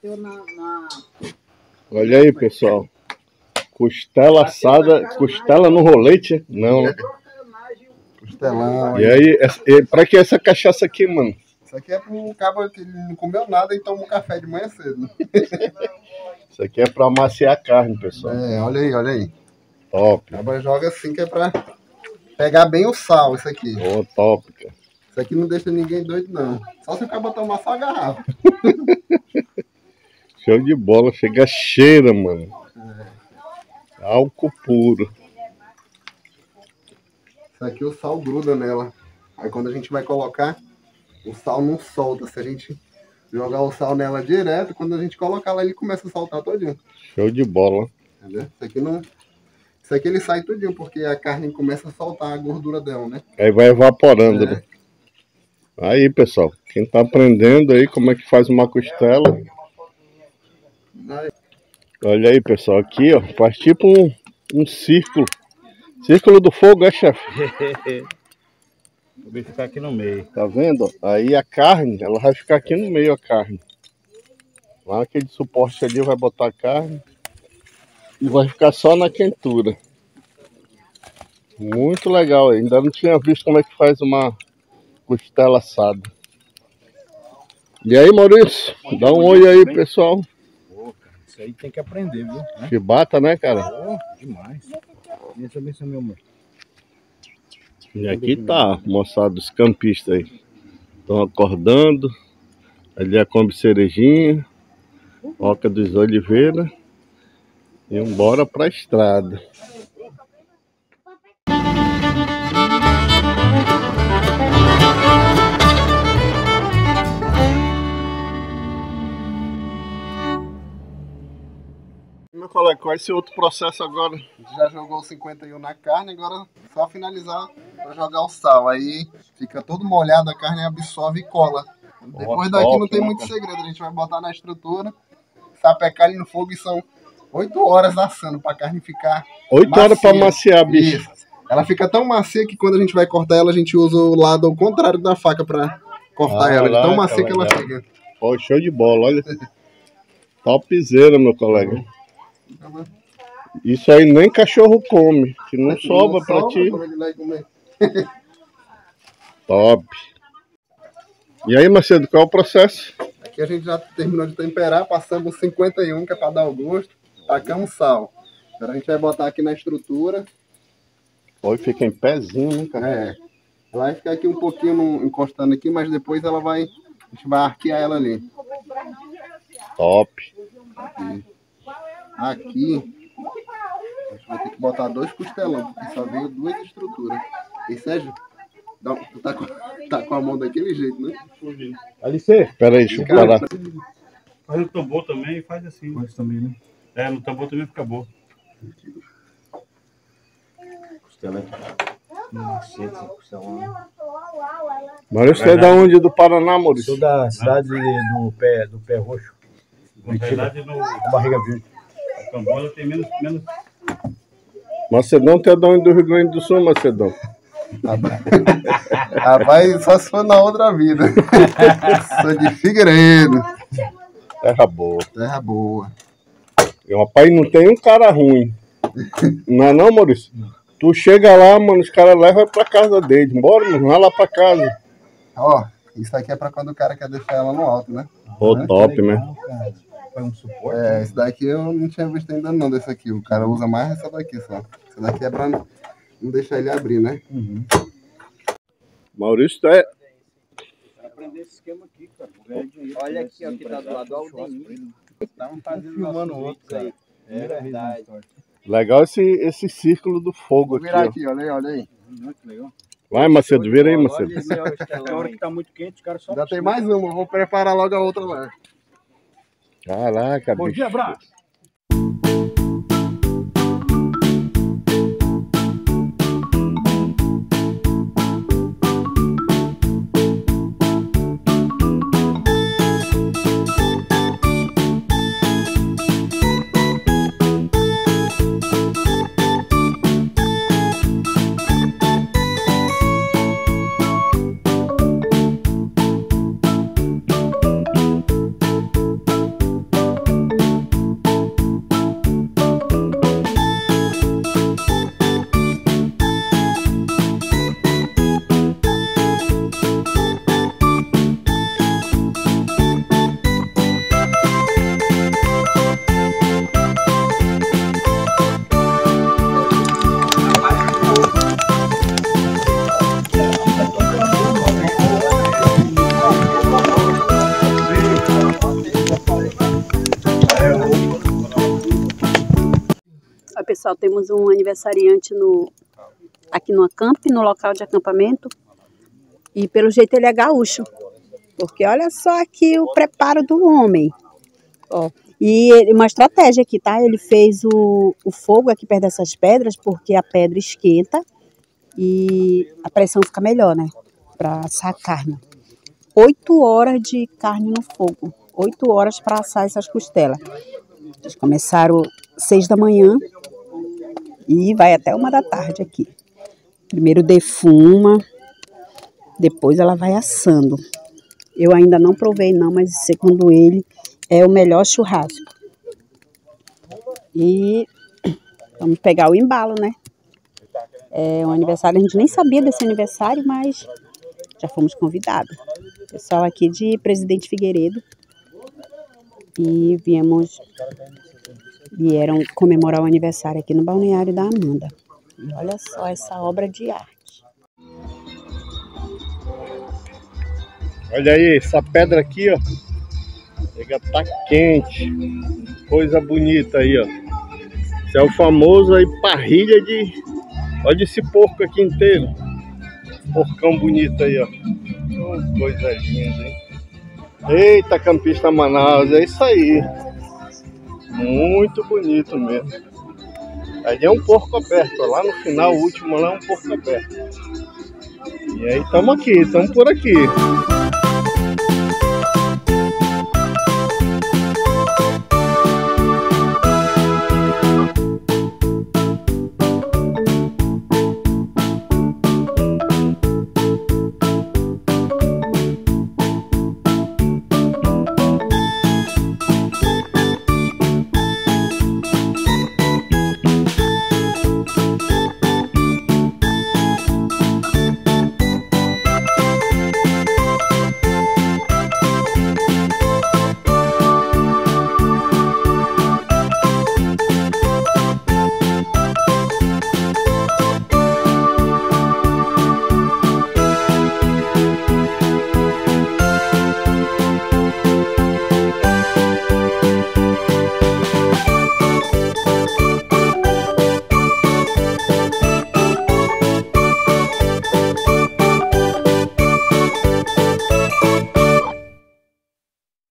bateu na, na... Olha aí, pessoal. Costela assada, costela no rolete? Não, né? Costelão. E aí, e pra que essa cachaça aqui, mano? Isso aqui é pro cabo que ele não comeu nada e toma um café de manhã cedo. Isso aqui é pra amaciar a carne, pessoal. É, olha aí, olha aí. Top. O cabo joga assim que é pra pegar bem o sal, isso aqui. Ô, top, cara. Isso aqui não deixa ninguém doido, não. Só se o cabo tomar só a garrafa. Show de bola. Chega cheira, mano. Álcool puro. Isso aqui o sal gruda nela. Aí quando a gente vai colocar, o sal não solta. Se a gente jogar o sal nela direto, quando a gente colocar ela, ele começa a soltar todinho. Show de bola. Entendeu? Isso aqui não. Isso aqui ele sai tudinho, porque a carne começa a soltar a gordura dela, né? Aí vai evaporando, É. né? Aí, pessoal. Quem tá aprendendo aí como é que faz uma costela. Olha aí, pessoal. Aqui, ó. Faz tipo um, um círculo. Círculo do fogo, é, chefe? O bicho ficar aqui no meio. Tá vendo? Aí a carne, ela vai ficar aqui no meio a carne. Lá naquele suporte ali vai botar a carne. E vai ficar só na quentura. Muito legal. Ainda não tinha visto como é que faz uma costela assada. E aí, Maurício? Dá um oi aí, pessoal. Isso aí tem que aprender, viu? Né? Chibata, né, cara? Pô, demais. Deixa eu ver se é meu amor. E aqui tá, moçada, os campistas aí. Estão acordando. Ali a Kombi Cerejinha. Oca dos Oliveira. E embora pra estrada. Colega, qual vai ser outro processo agora? a gente já jogou o 51 na carne, agora só finalizar para jogar o sal. Aí fica todo molhado, a carne absorve e cola. Depois daqui top, não tem né, muito cara? segredo, a gente vai botar na estrutura, sapecar ele no fogo e são 8 horas assando para a carne ficar Oito horas pra Macia. maciar, bicho. Isso. Ela fica tão macia que quando a gente vai cortar ela, a gente usa o lado ao contrário da faca pra cortar Ah, ela. Tão macia que ela fica. Pô, show de bola, olha. Topzera, meu colega. Isso aí nem cachorro come, que não sobra pra sobra ti. lá e comer. Top. E aí, Macedo, qual é o processo? Aqui a gente já terminou de temperar, passamos 51, que é pra dar o gosto. Tacamos sal. Agora a gente vai botar aqui na estrutura. Oi, fica em pezinho, né, cara? É. Ela vai ficar aqui um pouquinho encostando aqui, mas depois ela vai. A gente vai arquear ela ali. Top. Aqui. A gente vai ter que botar dois costelão, porque só veio duas estruturas. E Sérgio, dá, tu tá com, tá com a mão daquele jeito, né? Alice, Pera aí, deixa eu parar. Faz no tambor também e faz assim. Pode também, né? É, no tambor também fica bom. Costela. Maurício, você é da onde? Do Paraná, Sou Maurício? da cidade do pé, do pé roxo, Na verdade, no, com barriga verde. Ela tem menos, menos. Macedão, da onde do Rio Grande do Sul, Macedão? Rapaz, só se for na outra vida. Sou de Figueiredo. Terra boa. Terra boa. E, rapaz, não tem um cara ruim. Não é não, Maurício? Tu chega lá, mano, os caras levam pra casa dele. Bora, mano, vai lá pra casa. Ó, isso aqui é pra quando o cara quer deixar ela no alto, né? Pô, top, né? Cara. Foi um suporte. É, esse daqui eu não tinha visto ainda não desse aqui. O cara usa mais essa daqui só. Essa daqui é pra não deixar ele abrir, né? Uhum. Maurício é. Aprender esse esquema aqui, cara. Olha aqui, ó, que tá do lado do Aldemir. Estavam fazendo filmando nossos outro, aí. É verdade. Legal esse, esse círculo do fogo Vou aqui, virar ó. aqui, olha aí, olha aí. Olha que legal. Vai, Macedo, vira aí, Macedo. Ó, estelão hora que tá muito quente, os caras só. Ainda tem mais uma, vou preparar logo a outra lá. Caraca, Bom bicho. dia, abraço. Pessoal, temos um aniversariante no, aqui no acamp, no local de acampamento. E pelo jeito ele é gaúcho. Porque olha só aqui o preparo do homem. Ó, e ele- uma estratégia aqui, tá? Ele fez o, o fogo aqui perto dessas pedras, porque a pedra esquenta e a pressão fica melhor, né? Pra assar a carne. Oito horas de carne no fogo. Oito horas para assar essas costelas. Eles começaram seis da manhã e vai até uma da tarde aqui. Primeiro defuma, depois ela vai assando. Eu ainda não provei não, mas segundo ele é o melhor churrasco. E vamos pegar o embalo, né? É um aniversário, a gente nem sabia desse aniversário, mas já fomos convidados. Pessoal aqui de Presidente Figueiredo. E viemos, vieram comemorar o aniversário aqui no balneário da Amanda. E olha só essa obra de arte. Olha aí, essa pedra aqui, ó. Chega, tá quente. Coisa bonita aí, ó. Esse é o famoso aí parrilha de. Olha esse porco aqui inteiro. Porcão bonito aí, ó. Oh, coisa linda, hein? Eita, campista Manaus, é isso aí. Muito bonito mesmo. Ali é um porco aberto, lá no final, o último lá é um porco aberto. E aí, estamos aqui, estamos por aqui.